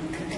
Gracias.